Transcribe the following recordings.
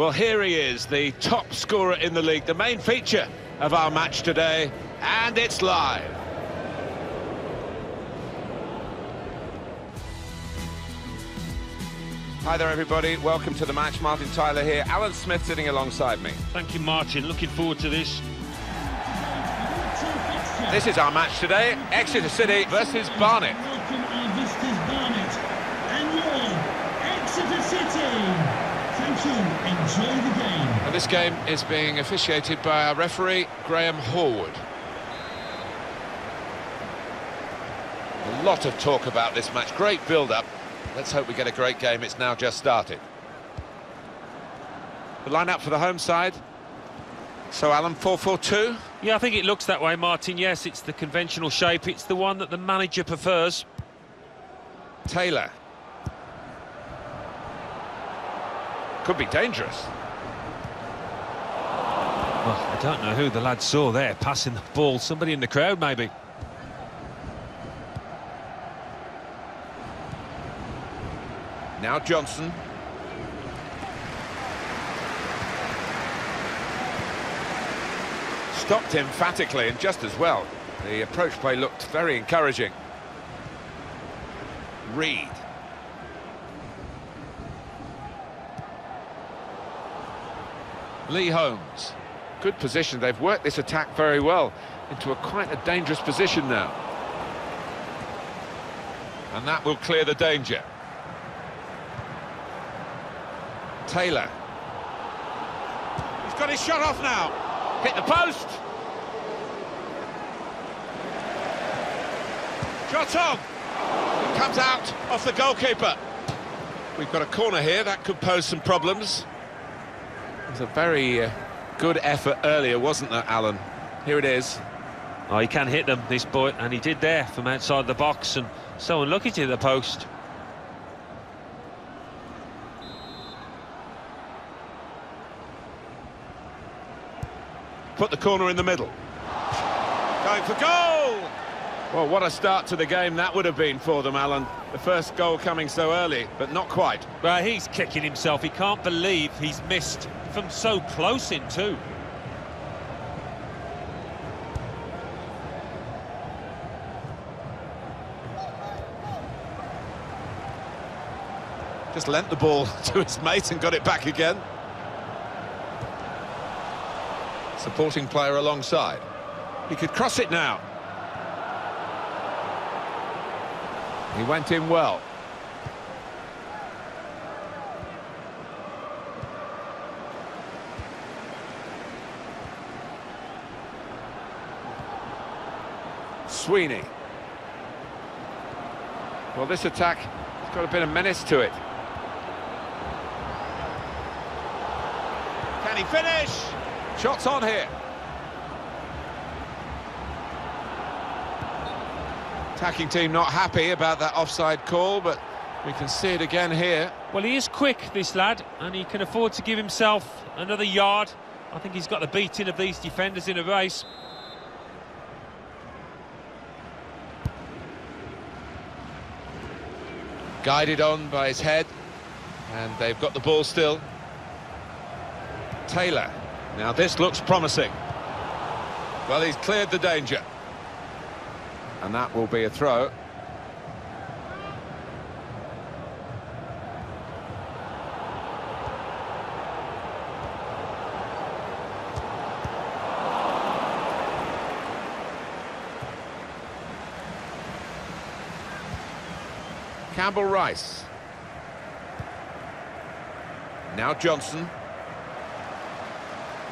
Well, here he is, the top scorer in the league, the main feature of our match today, and it's live. Hi there, everybody. Welcome to the match. Martin Tyler here. Alan Smith sitting alongside me. Thank you, Martin. Looking forward to this. This is our match today. Exeter City versus Barnet. Welcome our visitors Barnet and your Exeter City. Thank you. Enjoy the game. And this game is being officiated by our referee, Graham Horwood. A lot of talk about this match. Great build-up. Let's hope we get a great game. It's now just started. The line-up for the home side. So, Alan, 4-4-2. Yeah, I think it looks that way, Martin. Yes, it's the conventional shape. It's the one that the manager prefers. Taylor. Could be dangerous. Well, I don't know who the lad saw there passing the ball. Somebody in the crowd, maybe. Now Johnson. Stopped emphatically and just as well. The approach play looked very encouraging. Reid. Lee Holmes. Good position. They've worked this attack very well into a quite a dangerous position now. And that will clear the danger. Taylor. He's got his shot off now. Hit the post. Shot on. It comes out off the goalkeeper. We've got a corner here, that could pose some problems. It was a very uh, good effort earlier, wasn't there, Alan? Here it is. Oh, he can hit them, this boy, and he did there from outside the box, and so unlucky to the post. Put the corner in the middle. Going for goal! Well, what a start to the game that would have been for them, Alan. The first goal coming so early, but not quite. Well, he's kicking himself. He can't believe he's missed from so close in, too. Just lent the ball to his mate and got it back again. Supporting player alongside. He could cross it now. He went in well. Sweeney. Well, this attack has got a bit of menace to it. Can he finish? Shots on here. Attacking team not happy about that offside call, but we can see it again here. Well, he is quick, this lad, and he can afford to give himself another yard. I think he's got the beating of these defenders in a race. Guided on by his head, and they've got the ball still. Taylor. Now this looks promising. Well, he's cleared the danger. And that will be a throw. Campbell Rice. Now Johnson.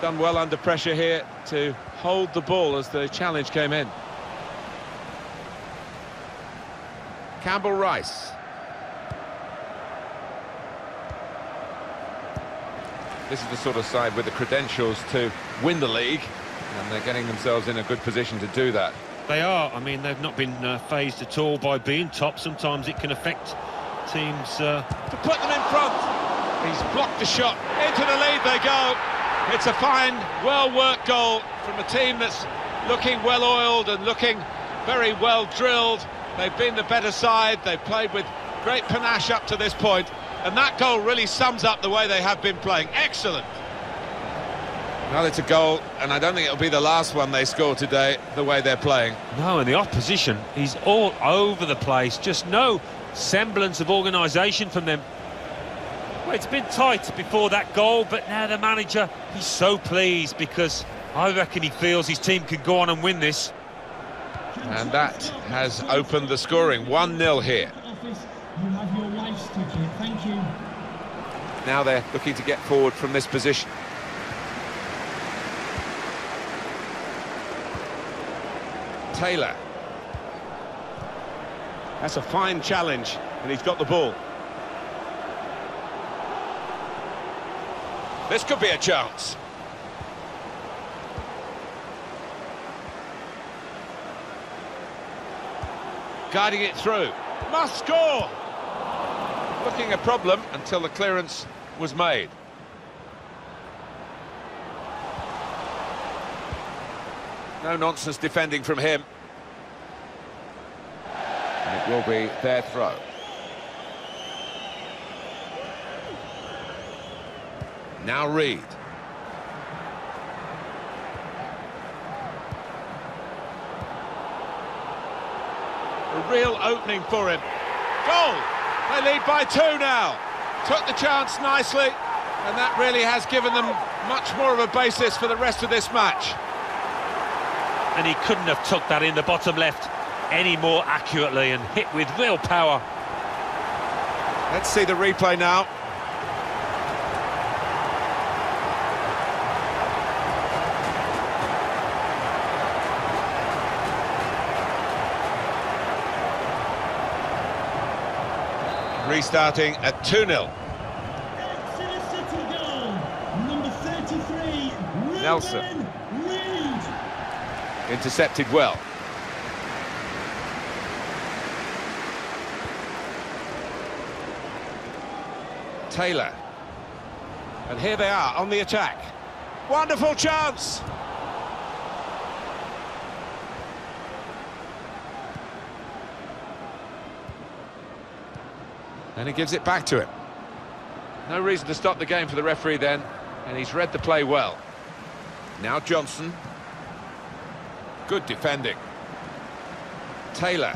Done well under pressure here to hold the ball as the challenge came in. Campbell Rice. This is the sort of side with the credentials to win the league, and they're getting themselves in a good position to do that. They are. I mean, they've not been uh, phased at all by being top. Sometimes it can affect teams. Uh... To put them in front. He's blocked the shot. Into the lead they go. It's a fine, well-worked goal from a team that's looking well-oiled and looking very well drilled. They've been the better side. They've played with great panache up to this point, And that goal really sums up the way they have been playing. Excellent. Well, it's a goal, and I don't think it'll be the last one they score today, the way they're playing. No, and the opposition, he's all over the place. Just no semblance of organisation from them. Well, it's been tight before that goal, but now the manager, he's so pleased because I reckon he feels his team can go on and win this. And that has opened the scoring. 1-0 here. You have your wife's ticket. Thank you. Now they're looking to get forward from this position. Taylor. That's a fine challenge, and he's got the ball. This could be a chance. Guiding it through. Must score! Looking a problem until the clearance was made. No nonsense defending from him. And it will be their throw. Now Reid. A real opening for him. Goal! They lead by two now. Took the chance nicely, and that really has given them much more of a basis for the rest of this match. And he couldn't have took that in the bottom left any more accurately and hit with real power. Let's see the replay now. Restarting at 2-0. Exeter City goal. Number 33. Ruben Nelson. Intercepted well. Taylor. And here they are on the attack. Wonderful chance! And he gives it back to him. No reason to stop the game for the referee then, and he's read the play well. Now Johnson. Good defending. Taylor.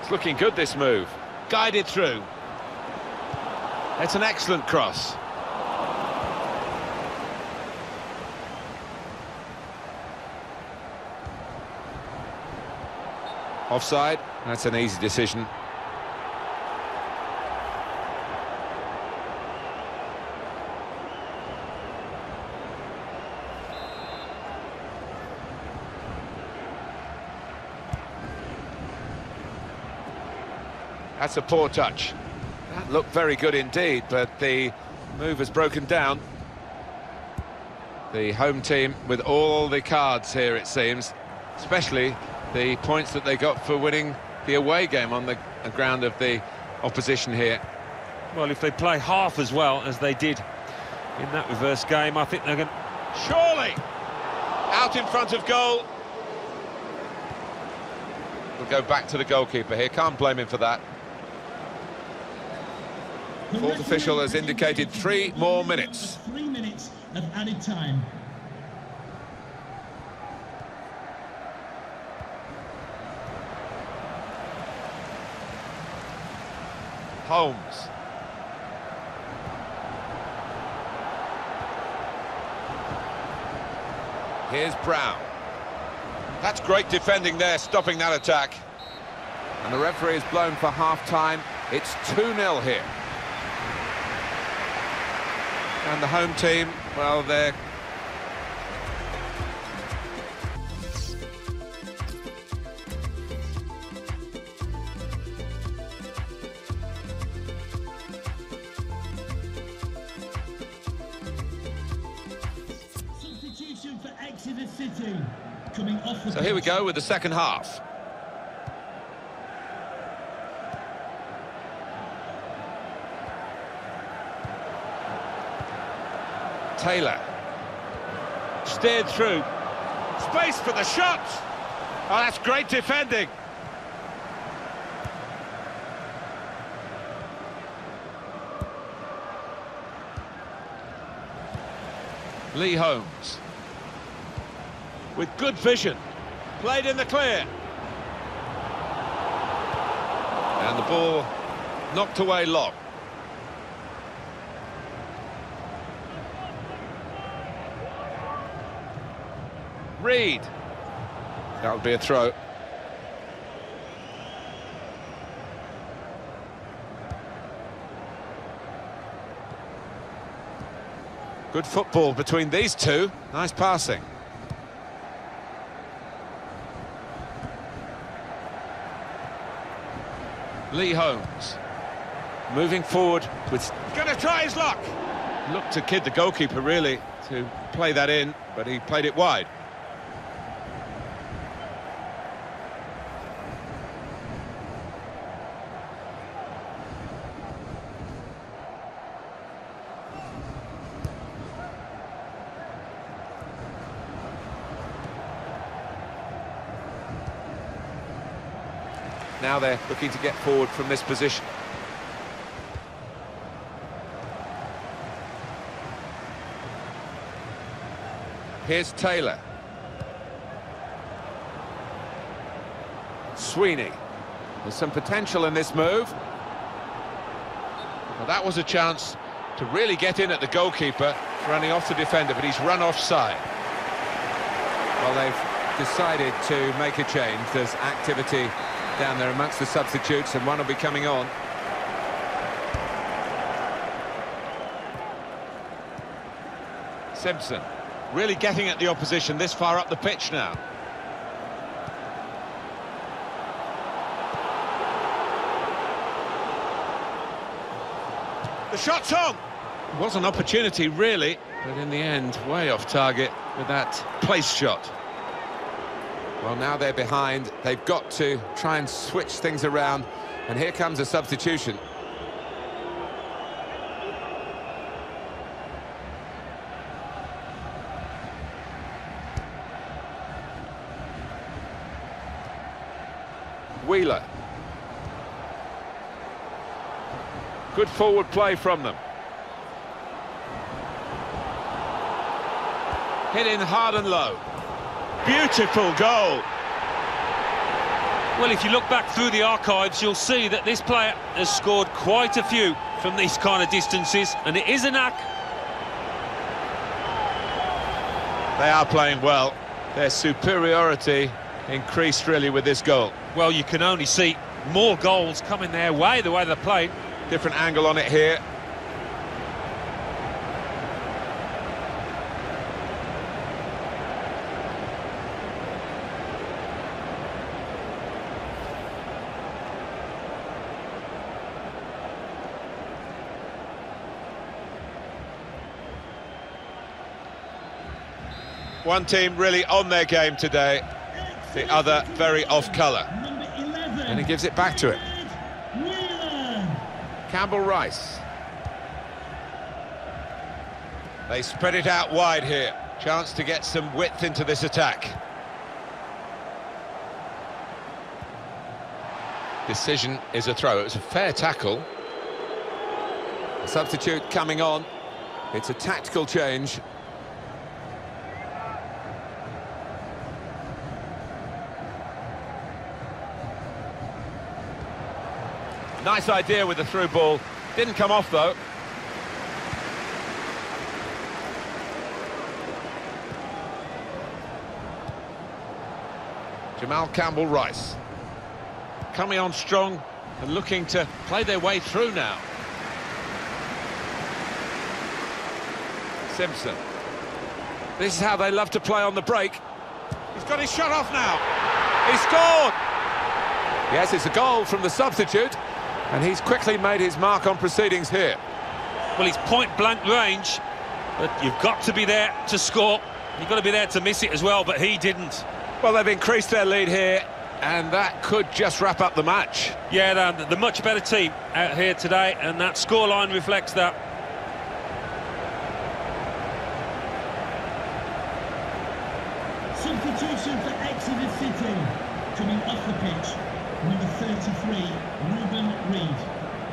It's looking good, this move. Guided through. It's an excellent cross. Offside. That's an easy decision. That's a poor touch. That looked very good indeed, but the move has broken down. The home team with all the cards here, it seems, especially the points that they got for winning the away game on the ground of the opposition here. Well, if they play half as well as they did in that reverse game, I think they're going to... Surely! Out in front of goal. We'll go back to the goalkeeper here. Can't blame him for that. The Fourth official has indicated three more minutes. Three minutes of added time. Holmes. Here's Brown. That's great defending there, stopping that attack. And the referee is blown for half-time. It's 2-0 here. And the home team, well, they're Substitution for Exeter City. Coming off the So here we go with the second half. Taylor. Steered through. Space for the shot. Oh, that's great defending. Lee Holmes. With good vision. Played in the clear. And the ball knocked away long. Reid. That would be a throw. Good football between these two. Nice passing. Lee Holmes. Moving forward with... Going to try his luck! Looked to kid the goalkeeper, really, to play that in, but he played it wide. They're looking to get forward from this position. Here's Taylor. Sweeney. There's some potential in this move. Well, that was a chance to really get in at the goalkeeper, running off the defender, but he's run offside. Well, they've decided to make a change. There's activity down there amongst the substitutes, and one will be coming on. Simpson really getting at the opposition this far up the pitch now. The shot's on! It was an opportunity, really, but in the end, way off target with that place shot. Well, now they're behind. They've got to try and switch things around. And here comes a substitution. Wheeler. Good forward play from them. Hit in hard and low. Beautiful goal. Well, if you look back through the archives, you'll see that this player has scored quite a few from these kind of distances, and it is a knack. They are playing well. Their superiority increased really with this goal. Well, you can only see more goals coming their way, the way they played. Different angle on it here. One team really on their game today, the other very off colour. And he gives it back to it. Campbell Rice. They spread it out wide here. Chance to get some width into this attack. Decision is a throw. It was a fair tackle. A Substitute coming on. It's a tactical change. Nice idea with the through ball. Didn't come off, though. Jamal Campbell-Rice. Coming on strong and looking to play their way through now. Simpson. This is how they love to play on the break. He's got his shot off now. He scored! Yes, it's a goal from the substitute, and he's quickly made his mark on proceedings here. Well, he's point-blank range, but you've got to be there to score. You've got to be there to miss it as well, but he didn't. Well, they've increased their lead here, and that could just wrap up the match. Yeah, the much better team out here today, and that scoreline reflects that. Substitution for Exeter City. Coming off the pitch, number 33, Reuben Reid.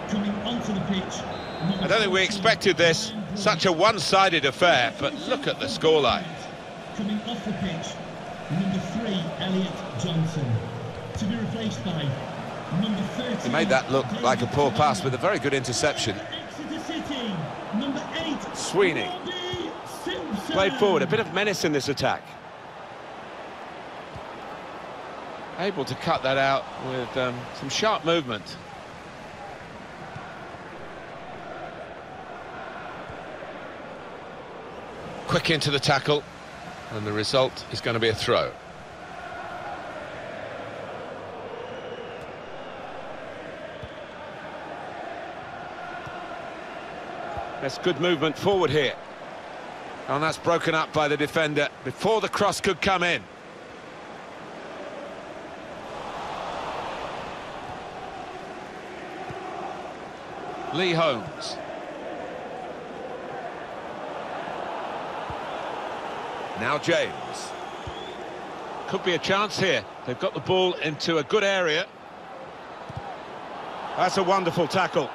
Coming onto the pitch, I don't think we expected this, such a one-sided affair, but look at the scoreline. Coming off the pitch, number three, Elliot Johnson. To be replaced by number 30. He made that look like a poor pass with a very good interception. City, number eight, Sweeney. Robbie Played forward, a bit of menace in this attack. Able to cut that out with um, some sharp movement. Quick into the tackle, and the result is going to be a throw. That's good movement forward here. And that's broken up by the defender before the cross could come in. Lee Holmes. Now James. Could be a chance here. They've got the ball into a good area. That's a wonderful tackle.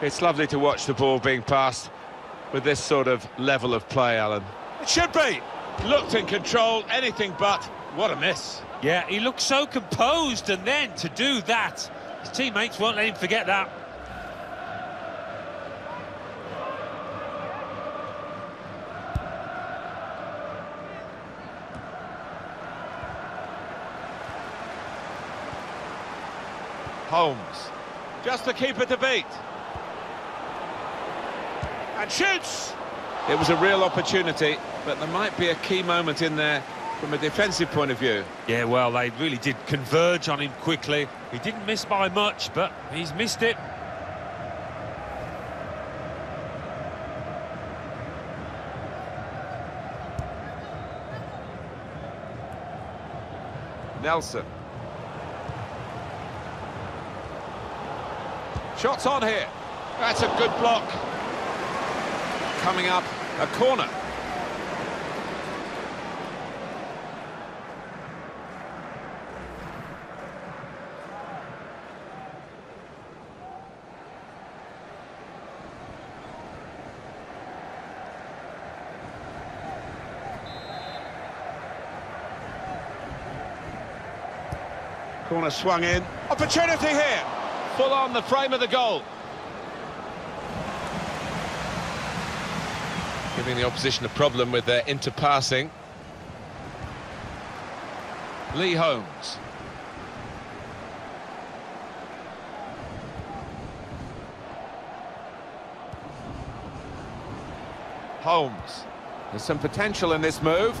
It's lovely to watch the ball being passed with this sort of level of play, Alan. It should be. Looked in control, anything but. What a miss. Yeah, he looked so composed, and then to do that, his teammates won't let him forget that. Holmes. Just to keep it to beat. And shoots! It was a real opportunity, but there might be a key moment in there from a defensive point of view. Yeah, well, they really did converge on him quickly. He didn't miss by much, but he's missed it. Nelson. Shots on here. That's a good block. Coming up, a corner. Corner swung in. Opportunity here. Full on the frame of the goal. Giving the opposition a problem with their interpassing. Lee Holmes. Holmes. There's some potential in this move.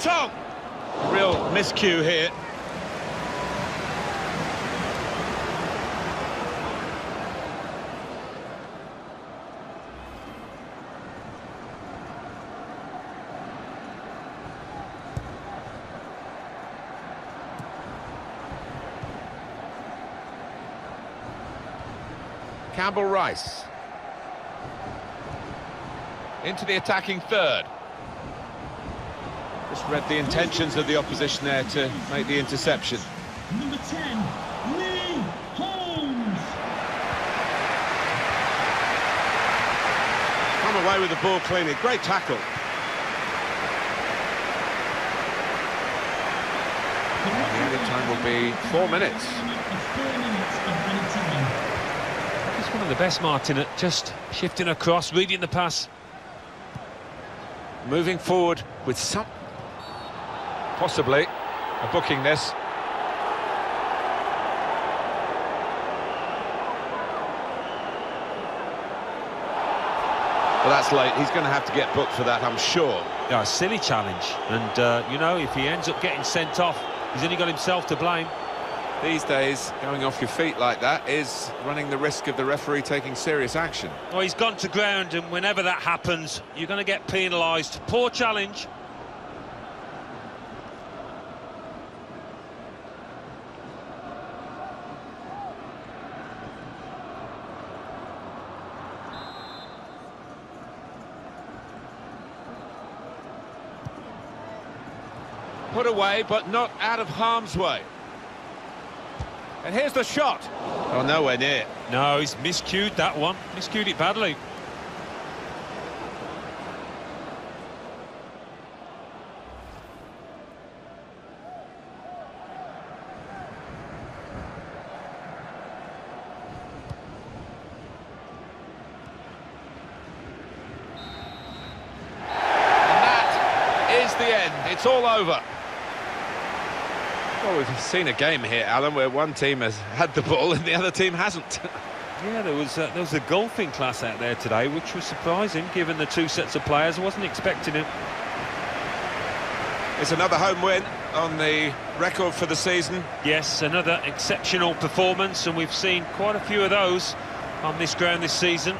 Shot on! Real miscue here. Campbell Rice. Into the attacking third. Read the intentions of the opposition there to make the interception. Number 10, Lee Holmes. Come away with the ball cleanly. Great tackle. The added time will be four minutes. Of four minutes of added time. He's one of the best, Martin, at just shifting across, reading the pass. Moving forward with some... Possibly a booking this. Well, that's late. He's going to have to get booked for that, I'm sure. Yeah, a silly challenge. And, uh, you know, if he ends up getting sent off, he's only got himself to blame. These days, going off your feet like that is running the risk of the referee taking serious action. Well, he's gone to ground, and whenever that happens, you're going to get penalised. Poor challenge. Put away, but not out of harm's way. And here's the shot. Oh, nowhere near. No, he's miscued that one. Miscued it badly. And that is the end. It's all over. Well, we've seen a game here, Alan, where one team has had the ball and the other team hasn't. Yeah, there was uh, there was a golfing class out there today, which was surprising given the two sets of players. I wasn't expecting it. it's another home win on the record for the season. Yes, another exceptional performance, and we've seen quite a few of those on this ground this season.